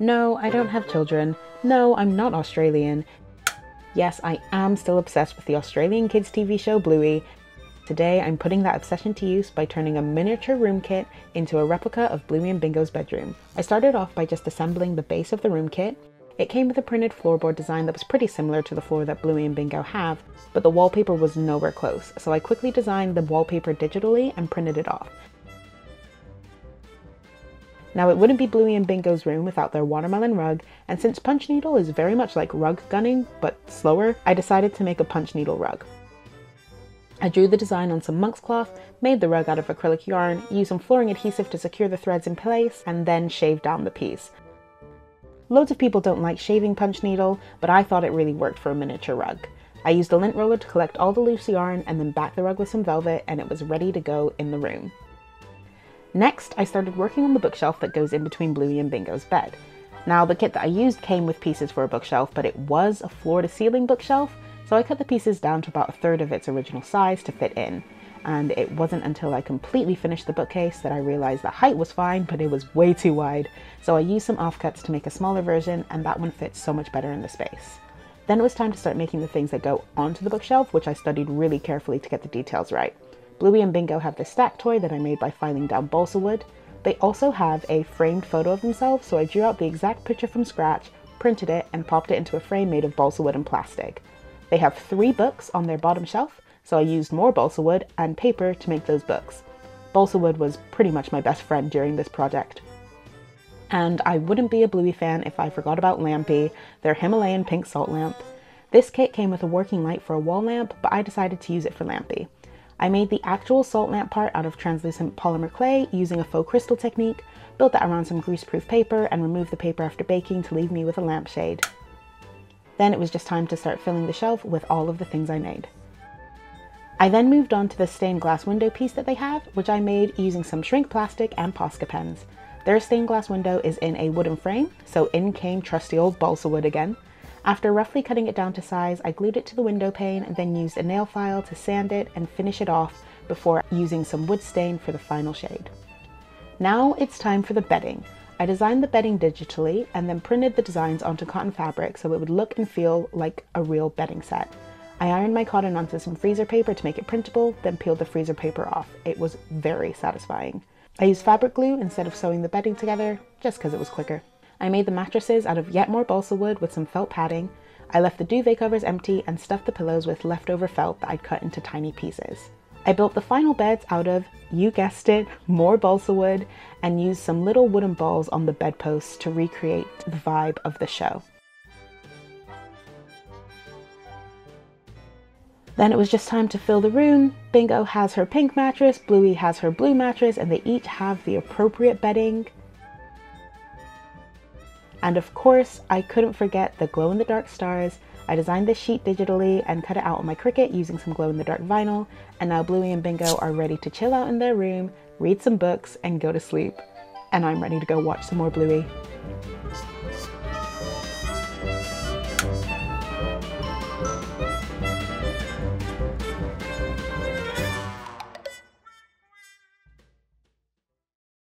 No, I don't have children. No, I'm not Australian. Yes, I am still obsessed with the Australian kids TV show Bluey. Today, I'm putting that obsession to use by turning a miniature room kit into a replica of Bluey and Bingo's bedroom. I started off by just assembling the base of the room kit. It came with a printed floorboard design that was pretty similar to the floor that Bluey and Bingo have, but the wallpaper was nowhere close, so I quickly designed the wallpaper digitally and printed it off. Now it wouldn't be Bluey and Bingo's room without their watermelon rug, and since punch needle is very much like rug gunning, but slower, I decided to make a punch needle rug. I drew the design on some monk's cloth, made the rug out of acrylic yarn, used some flooring adhesive to secure the threads in place, and then shaved down the piece. Loads of people don't like shaving punch needle, but I thought it really worked for a miniature rug. I used a lint roller to collect all the loose yarn and then back the rug with some velvet and it was ready to go in the room. Next, I started working on the bookshelf that goes in between Bluey and Bingo's bed. Now, the kit that I used came with pieces for a bookshelf, but it was a floor to ceiling bookshelf, so I cut the pieces down to about a third of its original size to fit in. And it wasn't until I completely finished the bookcase that I realized the height was fine, but it was way too wide. So I used some offcuts to make a smaller version, and that one fits so much better in the space. Then it was time to start making the things that go onto the bookshelf, which I studied really carefully to get the details right. Bluey and Bingo have this stack toy that I made by filing down balsa wood. They also have a framed photo of themselves, so I drew out the exact picture from scratch, printed it, and popped it into a frame made of balsa wood and plastic. They have three books on their bottom shelf, so I used more balsa wood and paper to make those books. Balsa wood was pretty much my best friend during this project. And I wouldn't be a Bluey fan if I forgot about Lampy, their Himalayan pink salt lamp. This kit came with a working light for a wall lamp, but I decided to use it for Lampy. I made the actual salt lamp part out of translucent polymer clay using a faux crystal technique, built that around some greaseproof paper, and removed the paper after baking to leave me with a lampshade. Then it was just time to start filling the shelf with all of the things I made. I then moved on to the stained glass window piece that they have, which I made using some shrink plastic and Posca pens. Their stained glass window is in a wooden frame, so in came trusty old balsa wood again. After roughly cutting it down to size, I glued it to the window pane and then used a nail file to sand it and finish it off before using some wood stain for the final shade. Now it's time for the bedding. I designed the bedding digitally and then printed the designs onto cotton fabric so it would look and feel like a real bedding set. I ironed my cotton onto some freezer paper to make it printable, then peeled the freezer paper off. It was very satisfying. I used fabric glue instead of sewing the bedding together, just because it was quicker. I made the mattresses out of yet more balsa wood with some felt padding. I left the duvet covers empty and stuffed the pillows with leftover felt that I'd cut into tiny pieces. I built the final beds out of, you guessed it, more balsa wood and used some little wooden balls on the bedposts to recreate the vibe of the show. Then it was just time to fill the room. Bingo has her pink mattress, Bluey has her blue mattress, and they each have the appropriate bedding. And of course, I couldn't forget the glow in the dark stars. I designed this sheet digitally and cut it out on my Cricut using some glow in the dark vinyl. And now Bluey and Bingo are ready to chill out in their room, read some books, and go to sleep. And I'm ready to go watch some more Bluey.